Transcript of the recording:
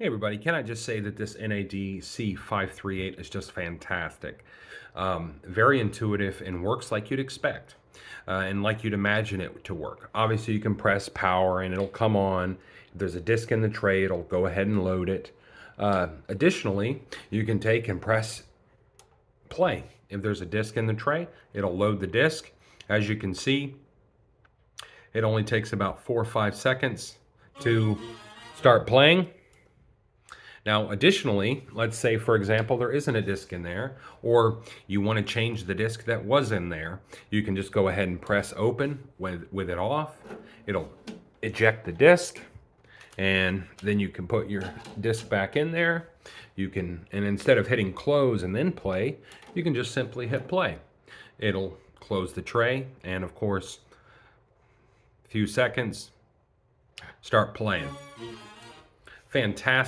Hey everybody, can I just say that this NAD C538 is just fantastic. Um, very intuitive and works like you'd expect uh, and like you'd imagine it to work. Obviously you can press power and it'll come on. If there's a disk in the tray, it'll go ahead and load it. Uh, additionally, you can take and press play. If there's a disk in the tray, it'll load the disk. As you can see, it only takes about four or five seconds to start playing. Now, additionally, let's say, for example, there isn't a disk in there, or you want to change the disk that was in there, you can just go ahead and press open with, with it off. It'll eject the disk, and then you can put your disk back in there. You can, and instead of hitting close and then play, you can just simply hit play. It'll close the tray, and of course, a few seconds, start playing. Fantastic.